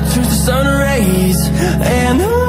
shadow the sun rays. And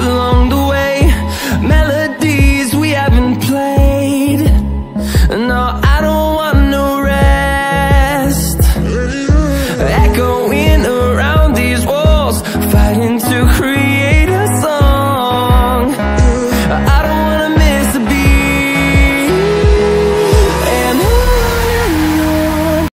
for long